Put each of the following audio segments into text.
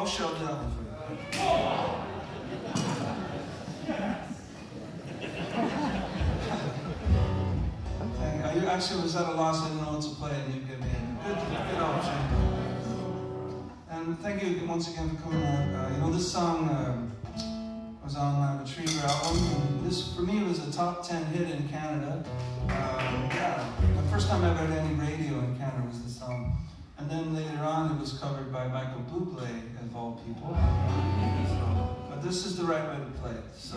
I'll show that one for you. I actually was at a loss, I didn't know what to play, and you gave me a good, good option. And thank you once again for coming out. Uh, you know, this song uh, was on my Retriever album. This, for me, was a top 10 hit in Canada. Um, yeah, the first time I ever heard any radio in Canada was this song. And then later on, it was covered by Michael Bublé, all people. But this is the right way to play it, so.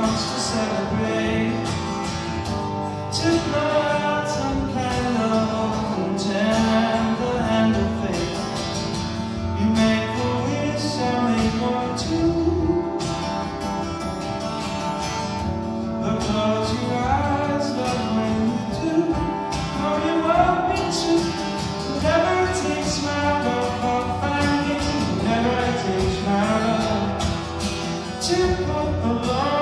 tip of the line.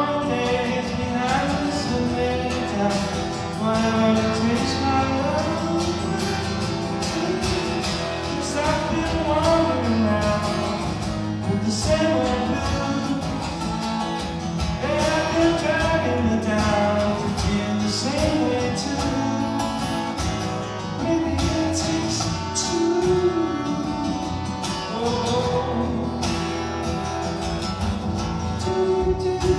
do.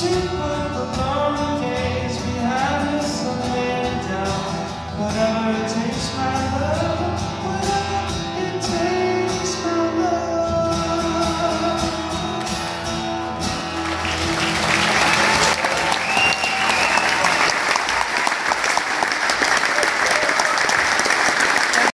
to